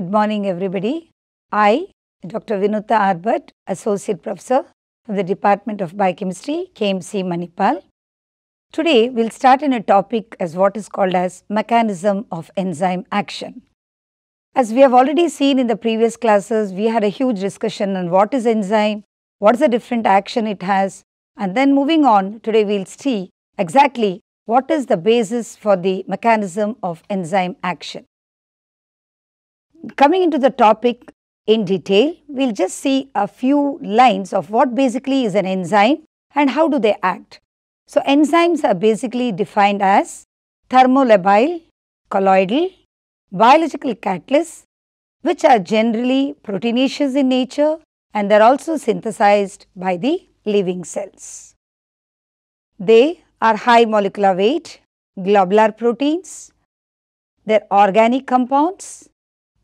Good morning everybody. I, Dr. Vinutha R Bhat, Associate Professor from the Department of Biochemistry, KMC Manipal. Today we'll start in a topic as what is called as mechanism of enzyme action. As we have already seen in the previous classes, we had a huge discussion on what is enzyme, what is the different action it has, and then moving on, today we'll see exactly what is the basis for the mechanism of enzyme action. Coming into the topic in detail, we'll just see a few lines of what basically is an enzyme and how do they act. So, enzymes are basically defined as thermolabile, colloidal, biological catalysts which are generally proteinaceous in nature and they are also synthesized by the living cells. They are high molecular weight, globular proteins, they are organic compounds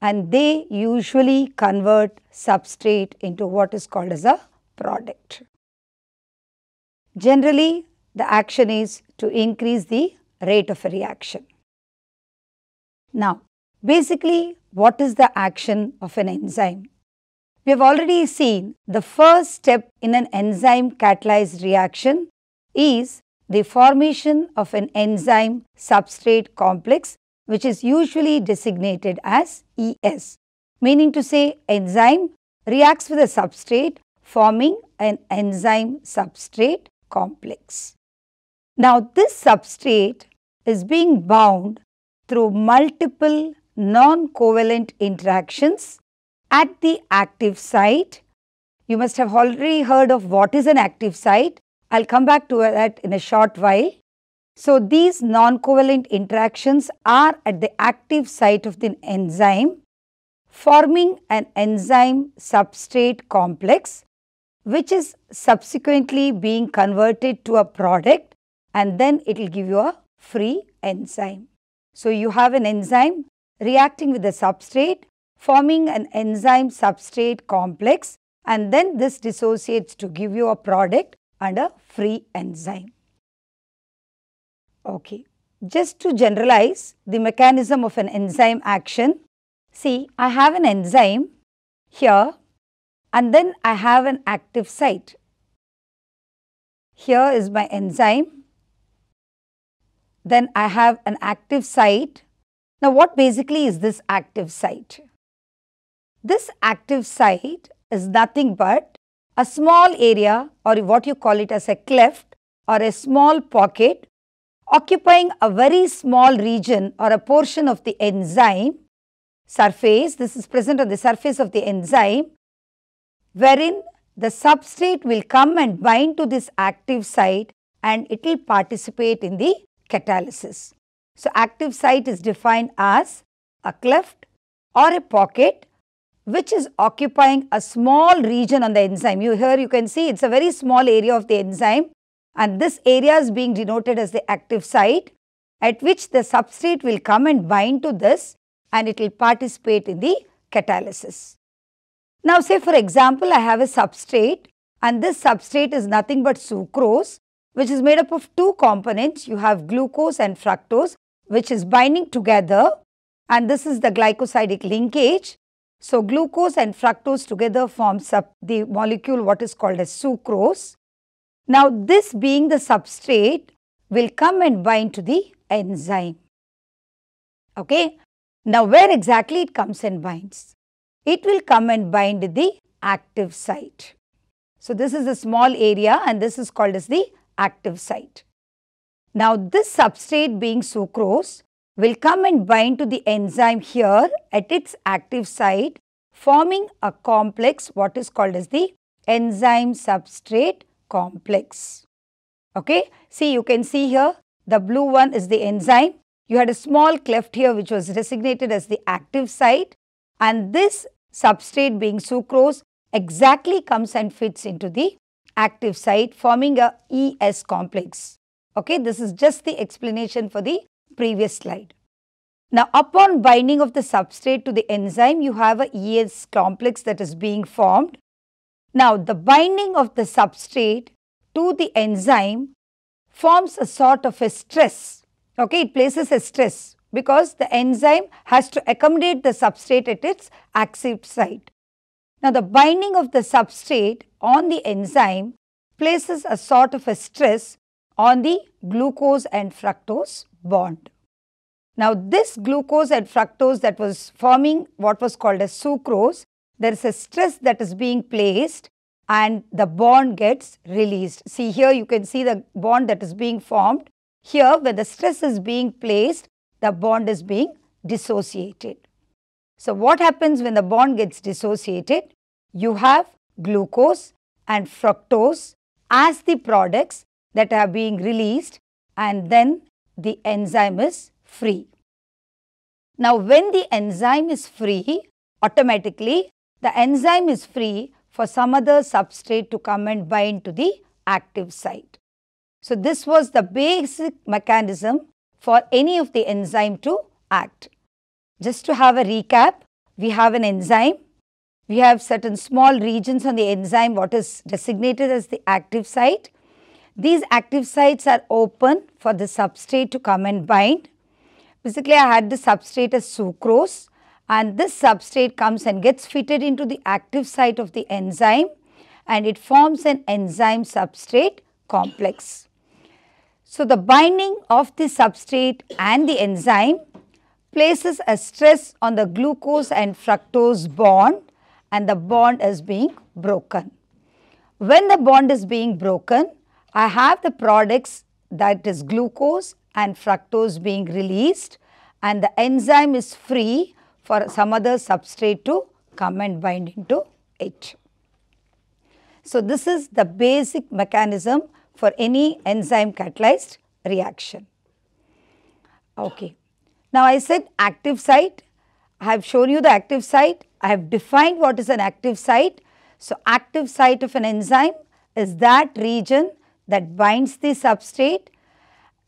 and they usually convert substrate into what is called as a product. Generally, the action is to increase the rate of a reaction. Now, basically what is the action of an enzyme? We have already seen the first step in an enzyme catalyzed reaction is the formation of an enzyme substrate complex which is usually designated as ES, meaning to say enzyme reacts with a substrate forming an enzyme substrate complex. Now, this substrate is being bound through multiple non-covalent interactions at the active site. You must have already heard of what is an active site. I will come back to that in a short while. So, these non-covalent interactions are at the active site of the enzyme forming an enzyme substrate complex which is subsequently being converted to a product and then it will give you a free enzyme. So, you have an enzyme reacting with the substrate forming an enzyme substrate complex and then this dissociates to give you a product and a free enzyme. Okay. Just to generalize the mechanism of an enzyme action, see I have an enzyme here and then I have an active site. Here is my enzyme, then I have an active site. Now, what basically is this active site? This active site is nothing but a small area or what you call it as a cleft or a small pocket occupying a very small region or a portion of the enzyme surface, this is present on the surface of the enzyme, wherein the substrate will come and bind to this active site and it will participate in the catalysis. So, active site is defined as a cleft or a pocket which is occupying a small region on the enzyme. You here you can see it is a very small area of the enzyme and this area is being denoted as the active site at which the substrate will come and bind to this and it will participate in the catalysis. Now say for example, I have a substrate and this substrate is nothing but sucrose which is made up of two components. You have glucose and fructose which is binding together and this is the glycosidic linkage. So, glucose and fructose together forms up the molecule what is called as sucrose now, this being the substrate will come and bind to the enzyme. Okay. Now, where exactly it comes and binds? It will come and bind the active site. So, this is a small area and this is called as the active site. Now, this substrate being sucrose will come and bind to the enzyme here at its active site forming a complex what is called as the enzyme substrate complex. Okay. See you can see here the blue one is the enzyme. You had a small cleft here which was designated as the active site and this substrate being sucrose exactly comes and fits into the active site forming a ES complex. Okay, this is just the explanation for the previous slide. Now, upon binding of the substrate to the enzyme, you have a ES complex that is being formed. Now, the binding of the substrate to the enzyme forms a sort of a stress. Okay, it places a stress because the enzyme has to accommodate the substrate at its active site. Now, the binding of the substrate on the enzyme places a sort of a stress on the glucose and fructose bond. Now, this glucose and fructose that was forming what was called as sucrose, there is a stress that is being placed and the bond gets released. See here you can see the bond that is being formed. Here when the stress is being placed, the bond is being dissociated. So, what happens when the bond gets dissociated? You have glucose and fructose as the products that are being released and then the enzyme is free. Now, when the enzyme is free, automatically the enzyme is free for some other substrate to come and bind to the active site. So, this was the basic mechanism for any of the enzyme to act. Just to have a recap, we have an enzyme, we have certain small regions on the enzyme what is designated as the active site. These active sites are open for the substrate to come and bind. Basically, I had the substrate as sucrose and this substrate comes and gets fitted into the active site of the enzyme and it forms an enzyme substrate complex. So, the binding of the substrate and the enzyme places a stress on the glucose and fructose bond and the bond is being broken. When the bond is being broken, I have the products that is glucose and fructose being released and the enzyme is free for some other substrate to come and bind into it. So, this is the basic mechanism for any enzyme catalyzed reaction. Okay. Now, I said active site, I have shown you the active site, I have defined what is an active site. So, active site of an enzyme is that region that binds the substrate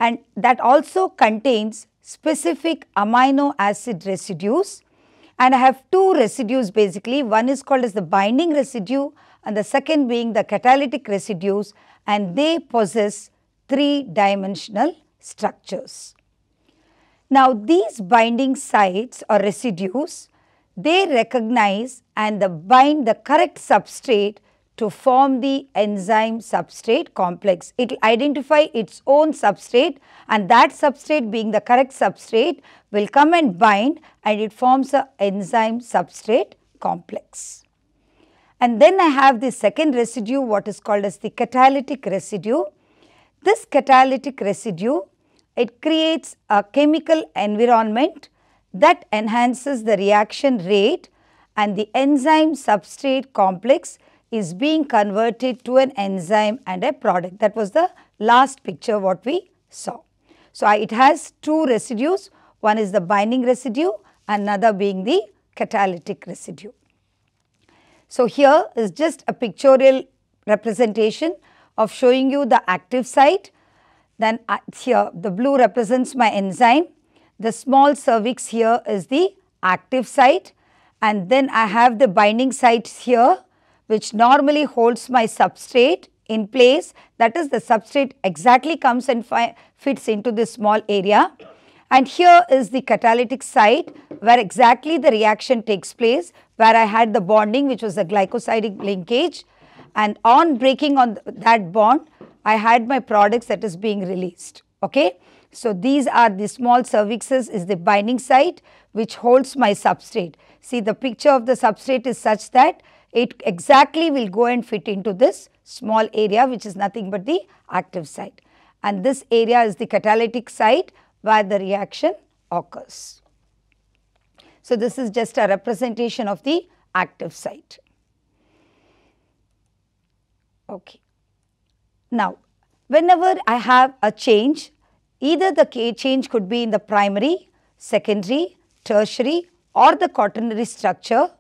and that also contains specific amino acid residues and I have two residues basically one is called as the binding residue and the second being the catalytic residues and they possess three dimensional structures. Now these binding sites or residues they recognize and the bind the correct substrate to form the enzyme substrate complex. It will identify its own substrate and that substrate being the correct substrate will come and bind and it forms a enzyme substrate complex. And then I have the second residue what is called as the catalytic residue. This catalytic residue it creates a chemical environment that enhances the reaction rate and the enzyme substrate complex is being converted to an enzyme and a product. That was the last picture what we saw. So, it has two residues, one is the binding residue, another being the catalytic residue. So, here is just a pictorial representation of showing you the active site. Then uh, here the blue represents my enzyme the small cervix here is the active site and then I have the binding sites here which normally holds my substrate in place that is the substrate exactly comes and fits into this small area and here is the catalytic site where exactly the reaction takes place where I had the bonding which was the glycosidic linkage and on breaking on that bond I had my products that is being released. Okay. So, these are the small cervixes is the binding site which holds my substrate. See the picture of the substrate is such that it exactly will go and fit into this small area which is nothing but the active site and this area is the catalytic site where the reaction occurs. So, this is just a representation of the active site. Okay. Now, whenever I have a change Either the K change could be in the primary, secondary, tertiary or the quaternary structure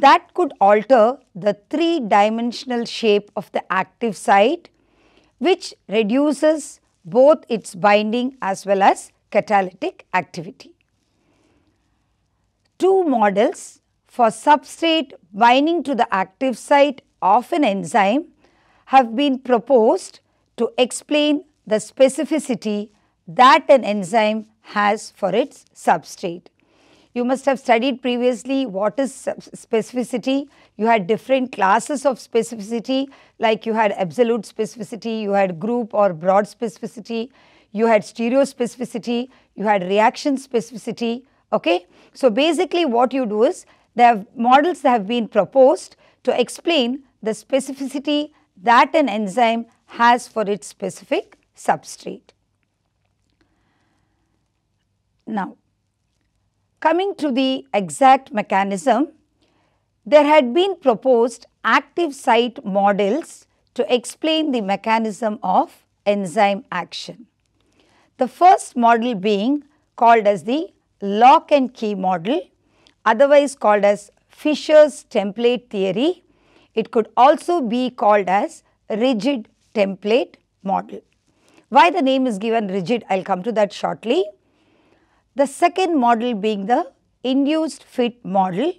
that could alter the three dimensional shape of the active site which reduces both its binding as well as catalytic activity. Two models for substrate binding to the active site of an enzyme have been proposed to explain the specificity that an enzyme has for its substrate. You must have studied previously what is specificity. You had different classes of specificity like you had absolute specificity, you had group or broad specificity, you had stereo specificity, you had reaction specificity. Okay? So, basically what you do is there are models that have been proposed to explain the specificity that an enzyme has for its specific substrate. Now, coming to the exact mechanism, there had been proposed active site models to explain the mechanism of enzyme action. The first model being called as the lock and key model, otherwise called as Fischer's template theory. It could also be called as rigid template model. Why the name is given rigid, I will come to that shortly. The second model being the induced fit model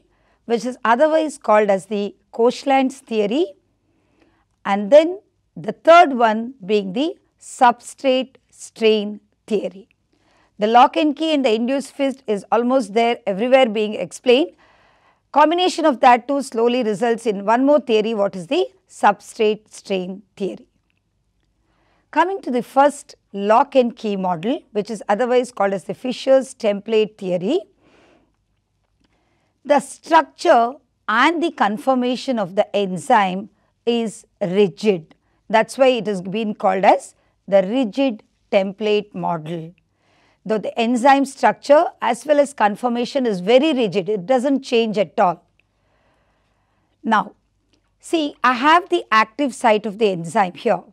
which is otherwise called as the Koshland's theory and then the third one being the substrate strain theory. The lock and key and the induced fit is almost there everywhere being explained. Combination of that two slowly results in one more theory what is the substrate strain theory. Coming to the first lock and key model which is otherwise called as the Fischer's template theory, the structure and the conformation of the enzyme is rigid. That is why it has been called as the rigid template model. Though the enzyme structure as well as conformation is very rigid, it does not change at all. Now, see I have the active site of the enzyme here.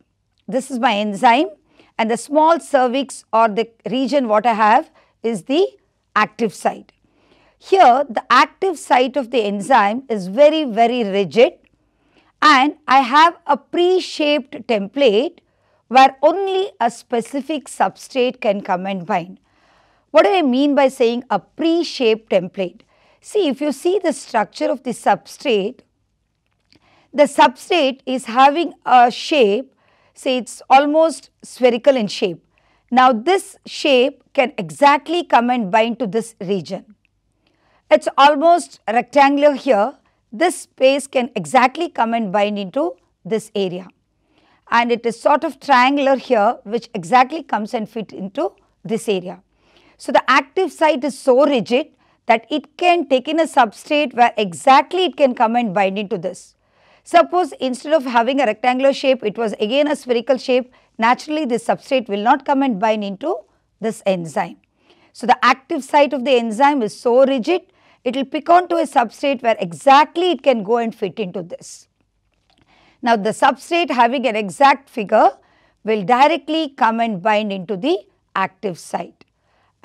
This is my enzyme and the small cervix or the region what I have is the active site. Here the active site of the enzyme is very very rigid and I have a pre-shaped template where only a specific substrate can come and bind. What do I mean by saying a pre-shaped template? See if you see the structure of the substrate, the substrate is having a shape say it is almost spherical in shape. Now this shape can exactly come and bind to this region. It is almost rectangular here, this space can exactly come and bind into this area and it is sort of triangular here which exactly comes and fit into this area. So, the active site is so rigid that it can take in a substrate where exactly it can come and bind into this. Suppose instead of having a rectangular shape, it was again a spherical shape, naturally this substrate will not come and bind into this enzyme. So, the active site of the enzyme is so rigid, it will pick onto a substrate where exactly it can go and fit into this. Now, the substrate having an exact figure will directly come and bind into the active site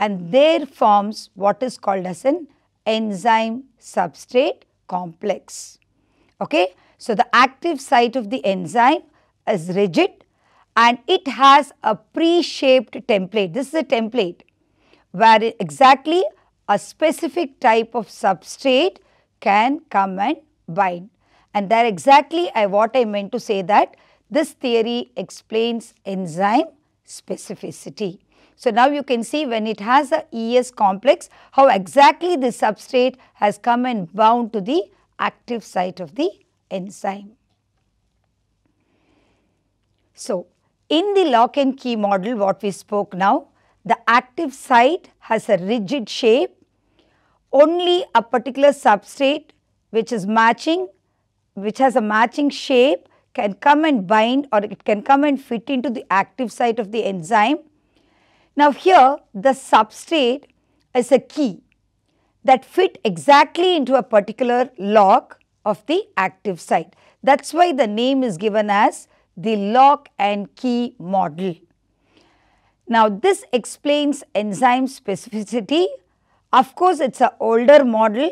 and there forms what is called as an enzyme substrate complex. Okay? So, the active site of the enzyme is rigid and it has a pre-shaped template. This is a template where exactly a specific type of substrate can come and bind. And there exactly I, what I meant to say that this theory explains enzyme specificity. So, now you can see when it has a ES complex how exactly the substrate has come and bound to the active site of the enzyme. So, in the lock and key model what we spoke now, the active site has a rigid shape, only a particular substrate which is matching, which has a matching shape can come and bind or it can come and fit into the active site of the enzyme. Now, here the substrate is a key that fit exactly into a particular lock of the active site. That is why the name is given as the lock and key model. Now, this explains enzyme specificity Of course, it is an older model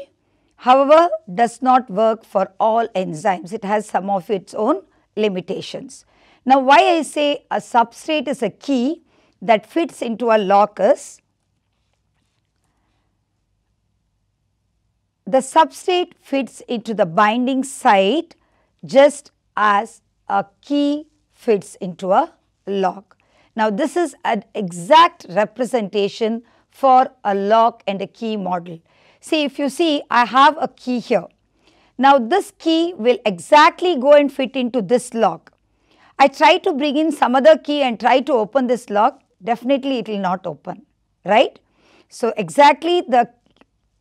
however does not work for all enzymes. It has some of its own limitations. Now, why I say a substrate is a key that fits into a lock is the substrate fits into the binding site just as a key fits into a lock. Now, this is an exact representation for a lock and a key model. See, if you see, I have a key here. Now, this key will exactly go and fit into this lock. I try to bring in some other key and try to open this lock, definitely it will not open, right. So, exactly the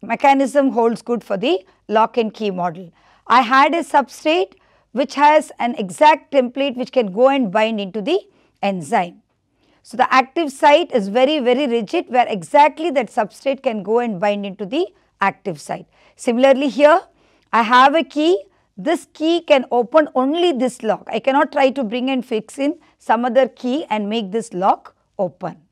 mechanism holds good for the lock and key model. I had a substrate which has an exact template which can go and bind into the enzyme. So, the active site is very very rigid where exactly that substrate can go and bind into the active site. Similarly, here I have a key this key can open only this lock. I cannot try to bring and fix in some other key and make this lock open.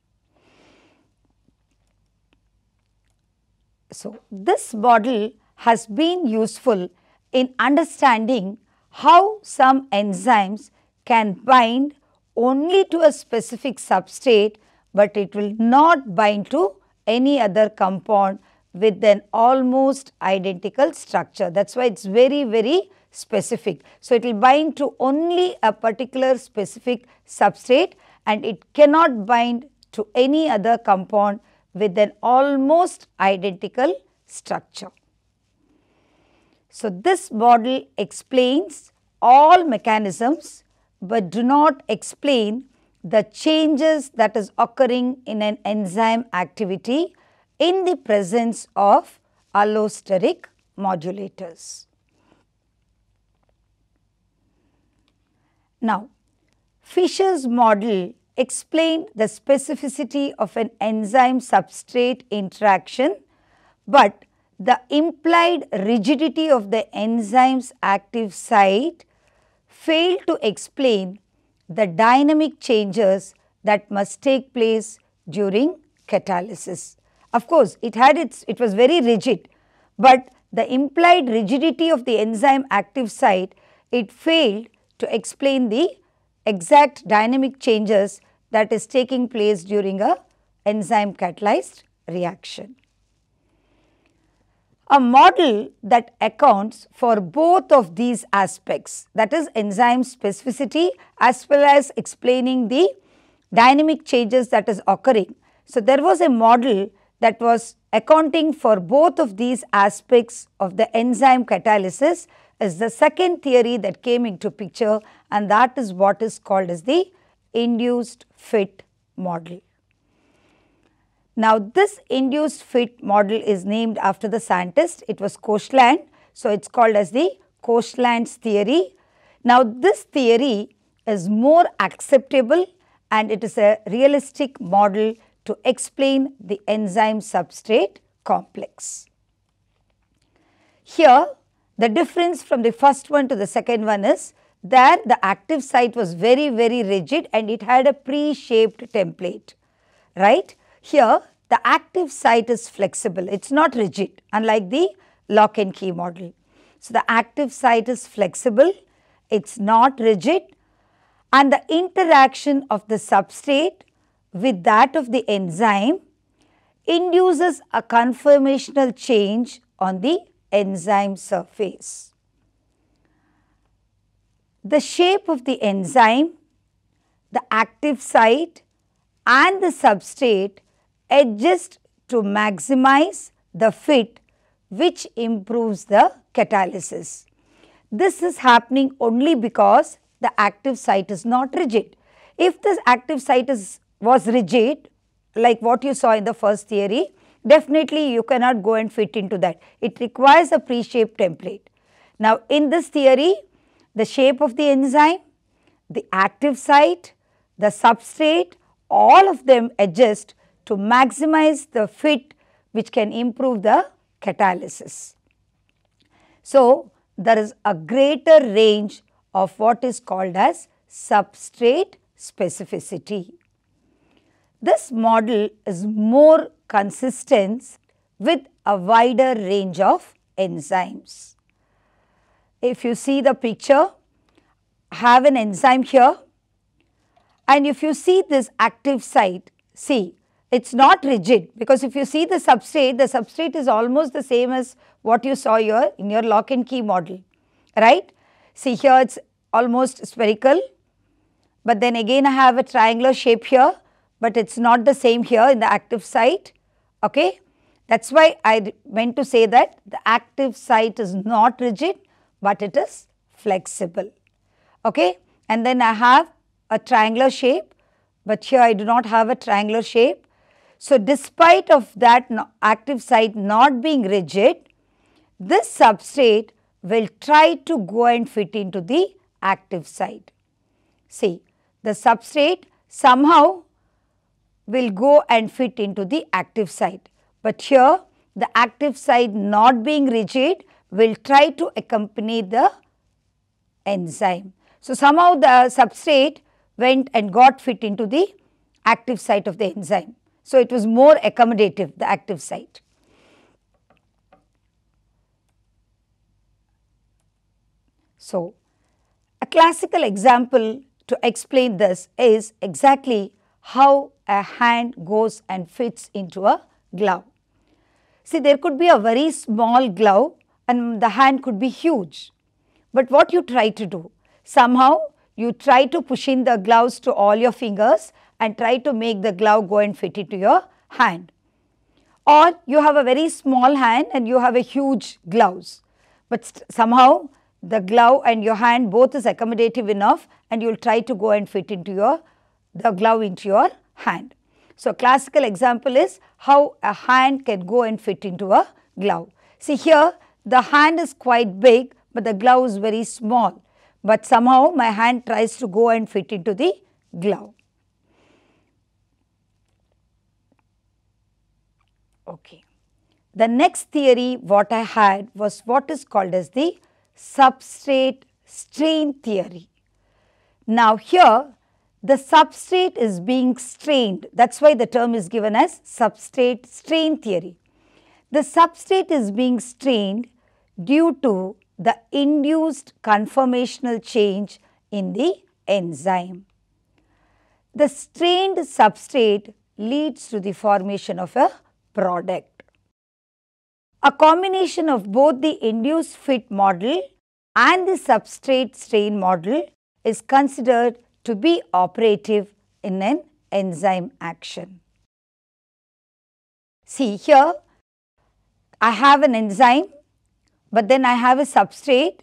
So, this model has been useful in understanding how some enzymes can bind only to a specific substrate, but it will not bind to any other compound with an almost identical structure. That is why it is very, very specific. So, it will bind to only a particular specific substrate and it cannot bind to any other compound with an almost identical structure. So, this model explains all mechanisms, but do not explain the changes that is occurring in an enzyme activity in the presence of allosteric modulators. Now, Fischer's model explained the specificity of an enzyme substrate interaction, but the implied rigidity of the enzyme's active site failed to explain the dynamic changes that must take place during catalysis. Of course, it had its, it was very rigid, but the implied rigidity of the enzyme active site, it failed to explain the exact dynamic changes that is taking place during a enzyme catalyzed reaction. A model that accounts for both of these aspects that is enzyme specificity as well as explaining the dynamic changes that is occurring. So, there was a model that was accounting for both of these aspects of the enzyme catalysis is the second theory that came into picture and that is what is called as the induced fit model. Now, this induced fit model is named after the scientist, it was Koshland. So, it is called as the Koshland's theory. Now, this theory is more acceptable and it is a realistic model to explain the enzyme substrate complex. Here the difference from the first one to the second one is that the active site was very very rigid and it had a pre-shaped template, right. Here the active site is flexible, it is not rigid unlike the lock and key model. So, the active site is flexible, it is not rigid and the interaction of the substrate with that of the enzyme induces a conformational change on the enzyme surface. The shape of the enzyme, the active site and the substrate adjust to maximize the fit which improves the catalysis. This is happening only because the active site is not rigid. If this active site is was rigid like what you saw in the first theory, definitely you cannot go and fit into that. It requires a pre-shaped template. Now, in this theory, the shape of the enzyme, the active site, the substrate, all of them adjust to maximize the fit which can improve the catalysis. So, there is a greater range of what is called as substrate specificity. This model is more consistent with a wider range of enzymes. If you see the picture, have an enzyme here and if you see this active site, see it is not rigid because if you see the substrate, the substrate is almost the same as what you saw here in your lock and key model, right. See here it is almost spherical, but then again I have a triangular shape here, but it is not the same here in the active site, okay. That is why I meant to say that the active site is not rigid, but it is flexible, okay. And then I have a triangular shape, but here I do not have a triangular shape. So, despite of that active site not being rigid, this substrate will try to go and fit into the active site. See, the substrate somehow will go and fit into the active site, but here the active site not being rigid will try to accompany the enzyme. So, somehow the substrate went and got fit into the active site of the enzyme. So, it was more accommodative the active site. So, a classical example to explain this is exactly how a hand goes and fits into a glove. See there could be a very small glove and the hand could be huge. But what you try to do? Somehow you try to push in the gloves to all your fingers and try to make the glove go and fit into your hand. Or you have a very small hand and you have a huge gloves, but somehow the glove and your hand both is accommodative enough and you will try to go and fit into your the glove into your hand. So, classical example is how a hand can go and fit into a glove. See here the hand is quite big, but the glove is very small but somehow my hand tries to go and fit into the glove. Okay. The next theory what I had was what is called as the substrate strain theory. Now here the substrate is being strained that is why the term is given as substrate strain theory. The substrate is being strained due to the induced conformational change in the enzyme. The strained substrate leads to the formation of a product. A combination of both the induced fit model and the substrate strain model is considered to be operative in an enzyme action. See here, I have an enzyme but then I have a substrate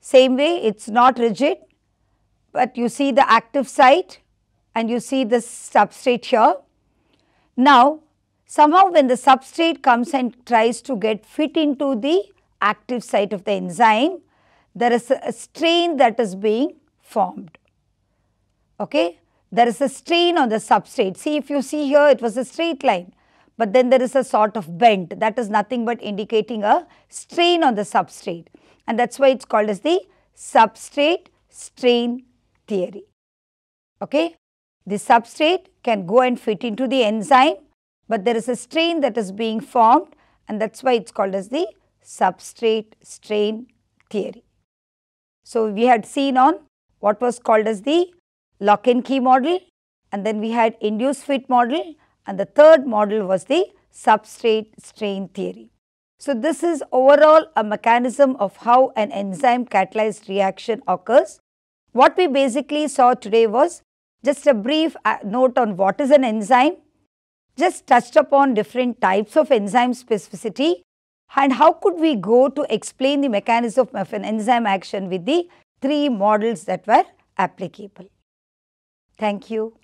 same way it is not rigid but you see the active site and you see the substrate here. Now somehow when the substrate comes and tries to get fit into the active site of the enzyme there is a strain that is being formed. Okay? There is a strain on the substrate. See if you see here it was a straight line but then there is a sort of bend that is nothing but indicating a strain on the substrate and that is why it is called as the substrate strain theory. Okay? The substrate can go and fit into the enzyme, but there is a strain that is being formed and that is why it is called as the substrate strain theory. So, we had seen on what was called as the lock and key model and then we had induced fit model and the third model was the substrate strain theory. So, this is overall a mechanism of how an enzyme catalyzed reaction occurs. What we basically saw today was just a brief uh, note on what is an enzyme, just touched upon different types of enzyme specificity and how could we go to explain the mechanism of an enzyme action with the three models that were applicable. Thank you.